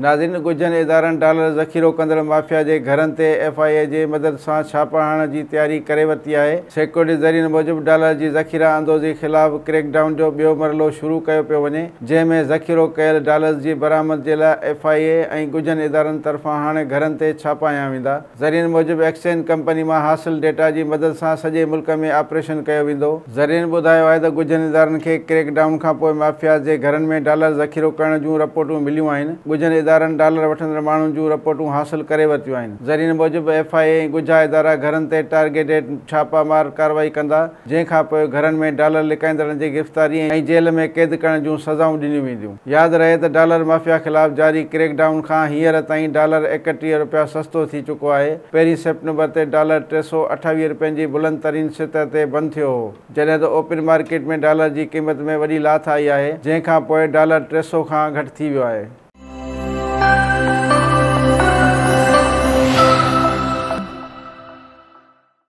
नाज़िन गुजन इदारनि डॉलर ज़खीरो कंदड़ माफ़िया जे घरनि ते एफ आई ए जे मदद सां छापा हणण जी तयारी करे वरिती आहे सेक्यूरिटी ज़रीन मूजिबि डॉलर जी ज़ख़ीरा अंदोज़ी ख़िलाफ़ु क्रेक जो ॿियो मरलो शुरू कयो पियो वञे जंहिंमें ज़ख़ीरो कयल डॉलर जी बरामद जे लाइ एफ आई ए ऐं गुजन इदारनि तरफ़ां हाणे घरनि ते छापा आया वेंदा ज़रीन मूजिबि एक्सचेंज कंपनी मां हासिलु डेटा जी मदद सां सॼे मुल्क में ऑपरेशन कयो वेंदो ज़रीन ॿुधायो आहे त गुजन इदारनि खे क्रेक खां पोइ माफ़िया जे घरनि में डॉलर ज़खीरो करण जूं रिपोर्टूं मिलियूं आहिनि गुजन इदारनि डॉलर वठंदड़ माण्हुनि जूं रिपोर्टूं हासिलु करे वरितियूं आहिनि ज़रीन मूजिबि एफ आई ए गुझा इदारा घरनि ते टारगेटेड छापामार कार्रवाई कंदा जंहिंखां पोइ घरनि में डॉलर लिकाईंदड़नि जी गिरफ़्तारी ऐं जेल में क़ैद करण जूं सज़ाऊं ॾिनियूं वेंदियूं यादि रहे त डॉलर माफ़िया ख़िलाफ़ जारी क्रेक डाउन खां हींअर ताईं डॉलर एकटीह रुपया सस्तो थी चुको आहे पहिरीं सेप्टेंबर ते डॉलर टे सौ अठावीह रुपियनि जी बुलंदरीन सतह ते बंदि थियो हो जॾहिं त ओपन मार्केट में डॉलर जी क़ीमत में वॾी लाथ आई आहे जंहिंखां पोइ डॉलर टे सौ खां घटि थी वियो आहे